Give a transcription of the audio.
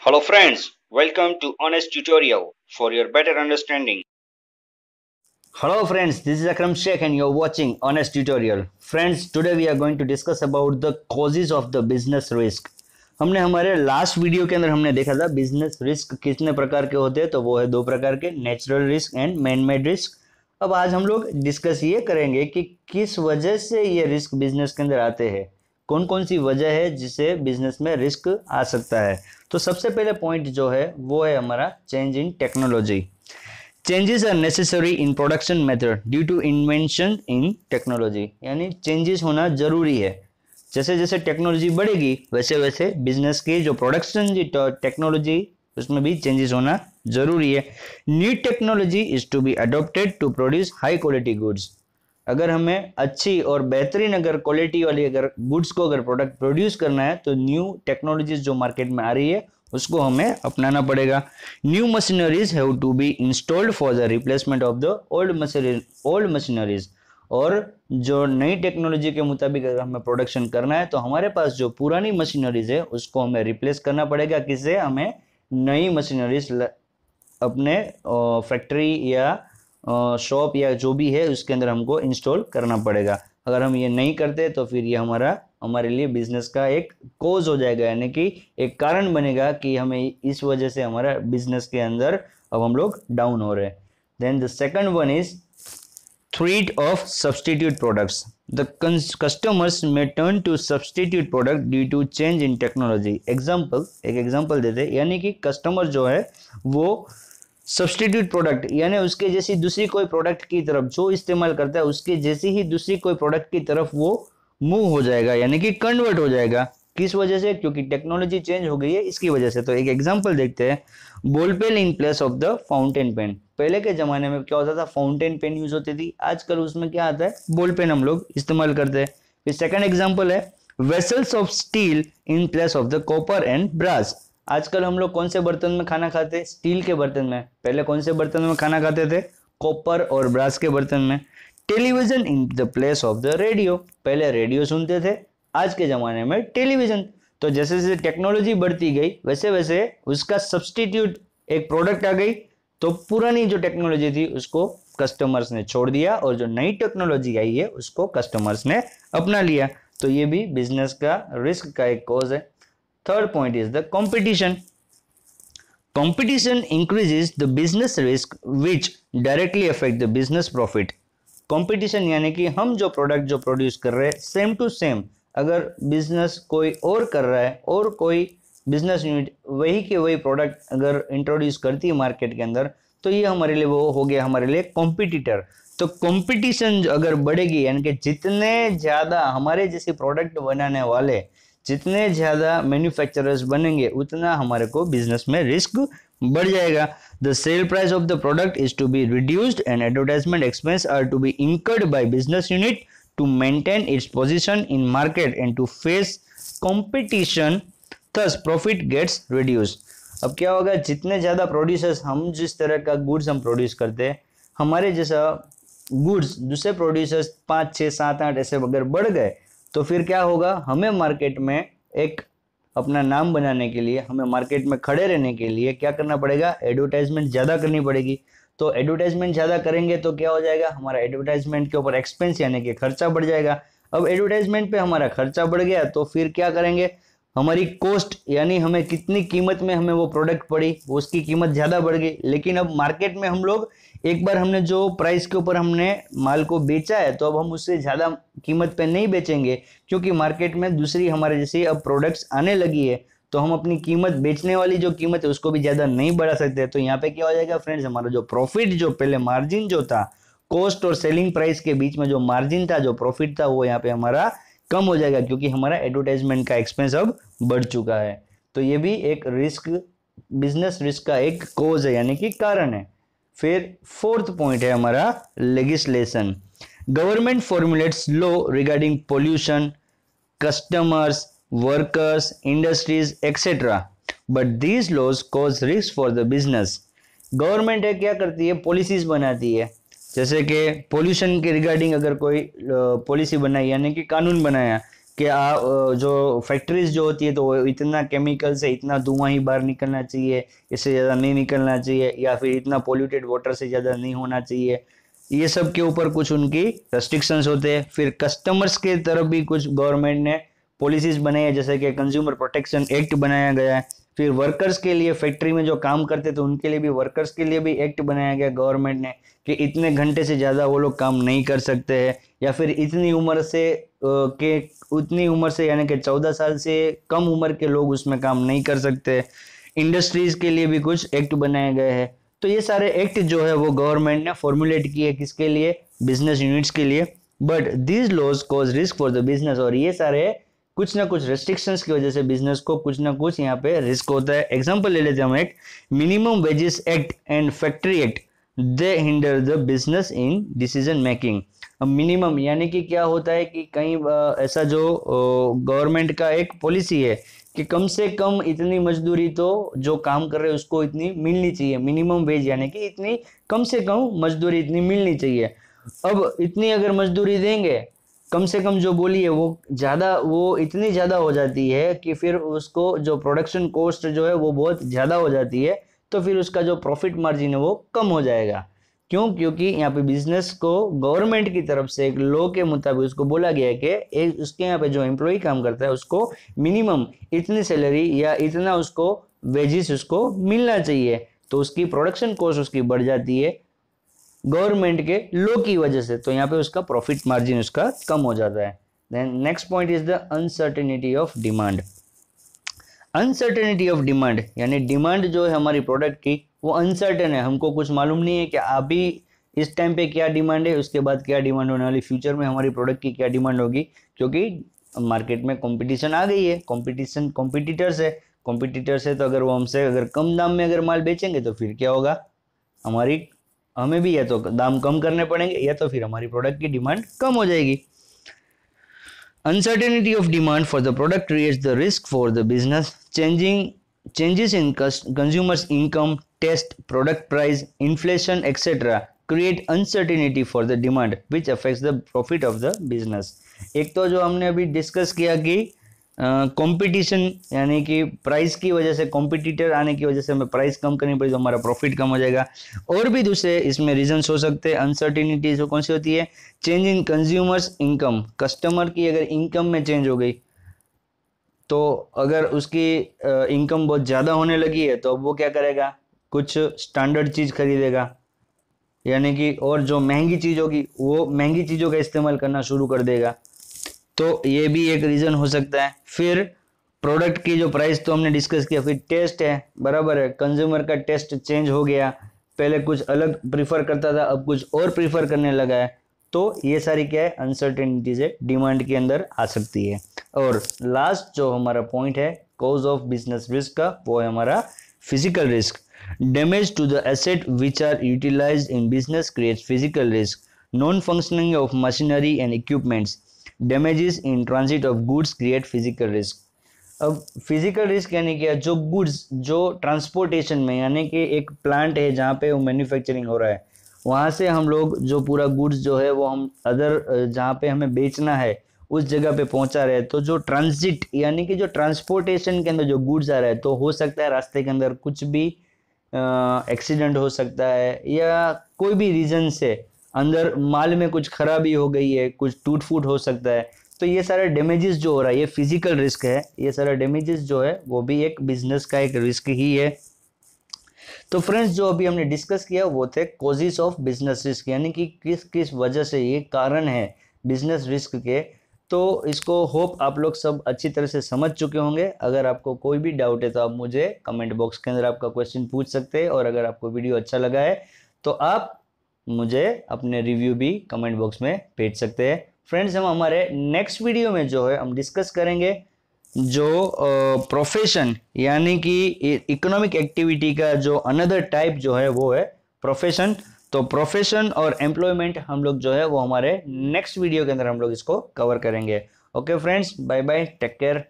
Hello friends, welcome to Honest Tutorial for your better understanding. Hello friends, this is Akram Sheikh and you're watching Honest Tutorial. Friends, today we are going to discuss about the causes of the business risk. हमने हमारे last video के अंदर हमने देखा था business risk कितने प्रकार के होते हैं तो वो है दो प्रकार के natural risk and man made risk अब आज हम लोग डिस्कस ये करेंगे कि किस वजह से ये रिस्क बिज़नेस के अंदर आते हैं कौन कौन सी वजह है जिससे बिज़नेस में रिस्क आ सकता है तो सबसे पहले पॉइंट जो है, वो है हमारा change in technology changes are necessary in production method due to invention in technology यानी चेंजेस होना ज़रूरी है। जैसे जैसे टेक्नोलॉजी बढ़ेगी, वैसे वैसे बिज़नेस की जो प्रोडक्शन की टेक्नोलॉजी उसमें भी चेंजेस होना ज़रूरी है। New technology is to be adopted to produce high quality goods अगर हमें अच्छी और बेहतरीन अगर क्वालिटी वाली अगर गुड्स को अगर प्रोडक्ट प्रोड्यूस करना है तो न्यू टेक्नोलॉजीज़ जो मार्केट में आ रही है, उसको हमें अपनाना पड़ेगा। New machineries have to be installed for the replacement of the old machinery old machineries और जो नई टेक्नोलॉजी के मुताबिक अगर हमें प्रोडक्शन करना है तो हमारे पास जो पुरानी मशीनरीज है, उसको हमें रिप्लेस करना पड़ेगा। किससे? हमें नई मशीनरीज अपने फैक्ट्री या शॉप या जो भी है, उसके अंदर हमको इंस्टॉल करना पड़ेगा अगर हम ये नहीं करते तो फिर ये हमारा, हमारे लिए बिज़नेस का एक कोज हो जाएगा यानी कि एक कारण बनेगा कि हमें इस वजह से हमारा बिज़नेस के अंदर अब हम लोग डाउन हो रहे हैं then the second one is threat of substitute products. The customers may turn to substitute product due to change in technology. Example, एक एग्ज़ाम्पल देते यानी कि कस्टमर जो है, वो सब्सटीट्यूट प्रोडक्ट यानी उसके जैसी दूसरी कोई प्रोडक्ट की तरफ़ जो इस्तेमाल करता है, उसके जैसी ही दूसरी कोई प्रोडक्ट की तरफ़ वो मूव हो जाएगा, यानी कि कन्वर्ट हो जाएगा। किस वजह से? क्योंकि टेक्नोलॉजी चेंज हो गई है, इसकी वजह से। तो एक एग्जांपल देखते हैं। Ball pen in place of the fountain pen पहले के ज़माने में क्या होता था? फाउंटेन पेन यूज़ होती थी। आजकल उसमें क्या आता है? बॉल पेन हम लोग इस्तेमाल करते हैं। फिर सेकंड एग्ज़ाम्पल है। Vessels of steel in place of the copper and brass आजकल हम लोग कौन से बर्तन में खाना खाते हैं? स्टील के बर्तन में। पहले कौन से बर्तन में खाना खाते थे? कॉपर और ब्रास के बर्तन में। Television in the place of the radio. पहले रेडियो सुनते थे, आज के ज़माने में टेलीविज़न। तो जैसे जैसे टेक्नोलॉजी बढ़ती गई, वैसे वैसे उसका सब्सटीट्यूट एक प्रोडक्ट आ गई। तो पुरानी जो टेक्नोलॉजी थी, उसको कस्टमर्स ने छोड़ दिया और जो नई टेक्नोलॉजी आई है, उसको कस्टमर्स ने अपना लिया। तो ये भी बिज़नेस का रिस्क का एक कॉज है। Third point is the competition competition increases the business risk which directly affect the business profit competition यानी कि हम जो प्रोडक्ट जो प्रोड्यूस कर रहे हैं सेम टू सेम अगर बिज़नेस कोई और कर रहा है, और कोई बिज़नेस यूनिट वही के वही प्रोडक्ट अगर इंट्रोड्यूस करती है मार्केट के अंदर तो ये हमारे लिए वो हो गया हमारे लिए कॉम्पिटिटर तो कंपटीशन अगर बढ़ेगी, यानी कि जितने ज़्यादा हमारे जैसे प्रोडक्ट बनाने वाले जितने ज़्यादा मैन्युफैक्चरर्स बनेंगे, उतना हमारे को बिज़नेस में रिस्क बढ़ जाएगा। The sale price of the product is to be reduced and advertisement expense are to be incurred by business unit to maintain its position in market and to face competition thus profit gets reduce अब क्या होगा, जितने ज़्यादा producers हम जिस तरह का goods हम प्रोड्यूस करते हैं, हमारे जैसा गुड्स दूसरे प्रोड्यूसर्स पाँच छः सात, आठ ऐसे अगर बढ़ गए तो फिर क्या होगा? हमें मार्केट में एक अपना नाम बनाने के लिए, हमें मार्केट में खड़े रहने के लिए क्या करना पड़ेगा? एडवर्टाइजमेंट ज़्यादा करनी पड़ेगी। तो एडवर्टाइजमेंट ज़्यादा करेंगे तो क्या हो जाएगा? हमारा एडवर्टाइजमेंट के ऊपर एक्सपेंस यानी कि खर्चा बढ़ जाएगा। अब एडवर्टाइजमेंट पे हमारा खर्चा बढ़ गया तो फिर क्या करेंगे? हमारी कॉस्ट यानी हमें कितनी कीमत में हमें वो प्रोडक्ट पड़ी उसकी कीमत ज़्यादा बढ़ गई। लेकिन अब मार्केट में हम लोग एक बार हमने जो प्राइस के ऊपर हमने माल को बेचा है तो अब हम उससे ज़्यादा कीमत पे नहीं बेचेंगे, क्योंकि मार्केट में दूसरी हमारे जैसी अब प्रोडक्ट्स आने लगी है तो हम अपनी कीमत बेचने वाली जो कीमत है, उसको भी ज़्यादा नहीं बढ़ा सकते। तो यहाँ पे क्या हो जाएगा फ्रेंड्स हमारा जो प्रॉफिट जो पहले मार्जिन जो था कॉस्ट और सेलिंग प्राइस के बीच में जो मार्जिन था, जो प्रॉफिट था, वो यहाँ पे हमारा कम हो जाएगा क्योंकि हमारा एडवर्टाइजमेंट का एक्सपेंस अब बढ़ चुका है। तो ये भी एक रिस्क बिज़नेस रिस्क का एक कोज है, यानी कि कारण है। फिर फोर्थ पॉइंट है हमारा legislation government formulates law regarding pollution customers workers industries etcetera but these laws cause risk for the business government है, क्या करती है? पॉलिसीज़ बनाती है। जैसे कि पोल्यूशन के रिगार्डिंग अगर कोई पॉलिसी बनाई यानी कि कानून बनाया कि आ, जो फैक्ट्रीज जो होती है तो इतना केमिकल से इतना धुआँ ही बाहर निकलना चाहिए इससे ज़्यादा नहीं निकलना चाहिए या फिर इतना पोल्यूटेड वाटर से ज़्यादा नहीं होना चाहिए। ये सब के ऊपर कुछ उनकी रेस्ट्रिक्शंस होते हैं। फिर कस्टमर्स के तरफ़ भी कुछ गवर्नमेंट ने पॉलिसीज़ बनाई है, जैसे कि कंज्यूमर प्रोटेक्शन एक्ट बनाया गया है। फिर वर्कर्स के लिए फैक्ट्री में जो काम करते थे, उनके लिए भी वर्कर्स के लिए भी एक्ट बनाया गया गवर्नमेंट ने, कि इतने घंटे से ज़्यादा वो लोग काम नहीं कर सकते हैं, या फिर इतनी उम्र से के, उतनी उम्र से, यानी कि चौदह साल से कम उम्र के लोग उसमें काम नहीं कर सकते इंडस्ट्रीज़ के लिए भी कुछ एक्ट बनाए गए हैं। तो ये सारे एक्ट जो है, वो गवर्नमेंट ने फॉर्मुलेट किए किसके लिए? बिज़नेस यूनिट्स के लिए। But these laws cause risk for the business और ये सारे कुछ ना कुछ रेस्ट्रिक्शंस की वजह से बिज़नेस को कुछ ना कुछ यहाँ पे रिस्क होता है। एग्ज़ाम्पल ले लेते हैं हम एक। Minimum wages act and factory act they hinder the business in decision making अब मिनिमम यानी कि क्या होता है कि कहीं ऐसा जो गवर्नमेंट का एक पॉलिसी है कि कम से कम इतनी मजदूरी तो जो काम कर रहे हैं उसको इतनी मिलनी चाहिए। मिनिमम वेज यानी कि इतनी कम से कम मजदूरी इतनी मिलनी चाहिए। अब इतनी अगर मजदूरी देंगे कम से कम जो बोली है वो ज़्यादा, वो इतनी ज़्यादा हो जाती है कि फिर उसको जो प्रोडक्शन कॉस्ट जो है वो बहुत ज़्यादा हो जाती है तो फिर उसका जो प्रॉफिट मार्जिन है वो कम हो जाएगा। क्यों? क्योंकि यहाँ पे बिज़नेस को गवर्नमेंट की तरफ़ से एक लॉ के मुताबिक उसको बोला गया है कि एक उसके यहाँ पे जो एम्प्लॉय काम करता है उसको मिनिमम इतनी सैलरी या इतना उसको वेजिस उसको मिलना चाहिए। तो उसकी प्रोडक्शन कॉस्ट उसकी बढ़ जाती है गवर्नमेंट के लो की वजह से। तो यहाँ पे उसका प्रॉफिट मार्जिन उसका कम हो जाता है। Then next point is the uncertainty of demand uncertainty of demand यानी डिमांड जो है हमारी प्रोडक्ट की, वो अनसर्टेन है। हमको कुछ मालूम नहीं है कि अभी इस टाइम पे क्या डिमांड है, उसके बाद क्या डिमांड होने वाली फ्यूचर में हमारी प्रोडक्ट की क्या डिमांड होगी, क्योंकि मार्केट में कंपटीशन आ गई है। कंपटीशन कॉम्पिटिटर्स है। कॉम्पिटिटर्स है तो अगर वो हमसे अगर कम दाम में अगर माल बेचेंगे तो फिर क्या होगा? हमारी हमें भी या तो दाम कम करने पड़ेंगे या तो फिर हमारी प्रोडक्ट की डिमांड कम हो जाएगी। Uncertainty of demand for the product create the risk for the business changing changes in consumers income taste product price inflation etcetera create uncertainty for the demand which affect the profit of the business एक तो जो हमने अभी discuss किया कि competition यानी कि price की वजह से कॉम्पिटिटर आने की वजह से हमें प्राइस कम करनी पड़ेगी तो हमारा प्रॉफिट कम हो जाएगा। और भी दूसरे इसमें रीजंस हो सकते हैं। अनसर्टिनिटी जो कौन सी होती है? Change in consumers income customer की अगर इनकम में चेंज हो गई तो अगर उसकी इनकम बहुत ज़्यादा होने लगी है तो अब वो क्या करेगा? कुछ स्टैंडर्ड चीज़ खरीदेगा। यानी कि और जो महँगी चीज़ होगी, वो महँगी चीज़ों का इस्तेमाल करना शुरू कर देगा। तो ये भी एक रीज़न हो सकता है। फिर प्रोडक्ट की जो प्राइस तो हमने डिस्कस किया, फिर टेस्ट है, बराबर है। कंज्यूमर का टेस्ट चेंज हो गया। पहले कुछ अलग प्रीफर करता था, अब कुछ और प्रीफर करने लगा है। तो ये सारी क्या है? अनसर्टेनिटीज है डिमांड के अंदर आ सकती है। और लास्ट जो हमारा पॉइंट है कॉज ऑफ़ बिज़नेस रिस्क का, वो है हमारा physical risk damage to the asset which are utilize in business create physical risk non functioning of machinery and equipments damages in transit of goods create physical risk अब physical risk यानी क्या जो goods जो transportation में, यानी कि एक plant है जहाँ पे वो मैन्युफैक्चरिंग हो रहा है, वहाँ से हम लोग जो पूरा गुड्स जो है वो हम अदर जहाँ पे हमें बेचना है, उस जगह पे पहुँचा रहे तो जो ट्रांजिट यानी कि जो ट्रांसपोर्टेशन के अंदर जो गुड्स आ रहा है तो हो सकता है रास्ते के अंदर कुछ भी एक्सीडेंट हो सकता है या कोई भी रीज़न से अंदर माल में कुछ खराबी हो गई है, कुछ टूट फूट हो सकता है। तो ये सारा डैमेजेस जो हो रहा है, ये फ़िज़िकल रिस्क है। ये सारा डैमेजेस जो है, वो भी एक बिज़नेस का एक रिस्क ही है। तो फ्रेंड्स जो अभी हमने डिस्कस किया, वो थे कोजिस ऑफ़ बिज़नेस रिस्क यानी कि किस किस वजह से ये कारण है बिज़नेस रिस्क के। तो इसको होप आप लोग सब अच्छी तरह से समझ चुके होंगे। अगर आपको कोई भी डाउट है तो आप मुझे कमेंट बॉक्स के अंदर आपका क्वेश्चन पूछ सकते हैं, और अगर आपको वीडियो अच्छा लगा है तो आप मुझे अपने रिव्यू भी कमेंट बॉक्स में भेज सकते हैं। फ्रेंड्स, हम हमारे नेक्स्ट वीडियो में जो है, हम डिस्कस करेंगे जो प्रोफेशन यानी कि इकोनॉमिक एक्टिविटी का जो अनदर टाइप जो है, वो है प्रोफेशन तो प्रोफेशन और एम्प्लॉयमेंट हम लोग जो है, वो हमारे नेक्स्ट वीडियो के अंदर हम लोग इसको कवर करेंगे। Okay friends bye bye take care